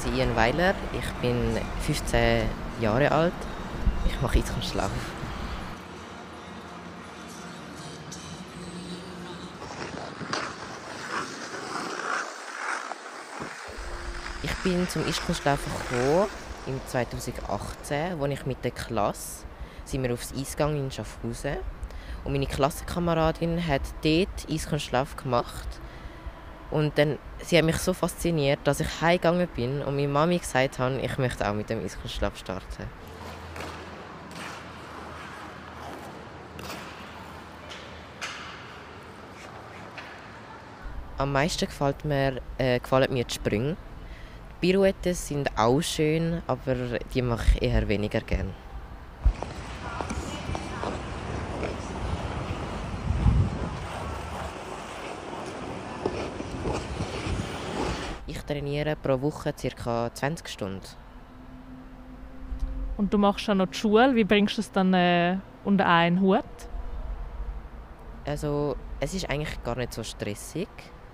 heiße Ian Weiler, ich bin 15 Jahre alt. Ich mache Eiskunstlauf. Ich bin zum Eiskunstlaufen gekommen im 2018, als ich mit der Klasse sind wir aufs Eis gegangen in Schaffhausen und meine Klassenkameradin hat dort Eiskunstlauf gemacht und dann, sie hat mich so fasziniert, dass ich heimgegangen bin und meine Mami gesagt hat, ich möchte auch mit dem Eiskunstlauf starten. Am meisten gefällt mir, äh, gefallen mir die Sprünge. Die Pirouetten sind auch schön, aber die mache ich eher weniger gerne. Trainiere pro Woche ca. 20 Stunden. Und du machst auch noch die Schule. Wie bringst du es dann äh, unter einen Hut? Also, es ist eigentlich gar nicht so stressig.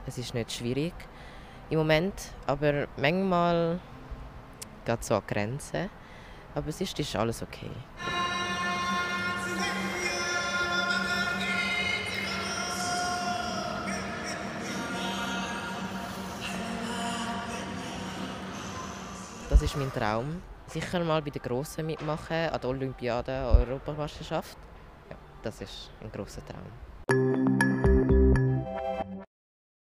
Es ist nicht schwierig im Moment, aber manchmal geht es so an Grenzen. Aber es ist, ist alles okay. Das ist mein Traum. Sicher mal bei den Grossen mitmachen, an der Olympiade, Europameisterschaft. Ja, das ist ein großer Traum.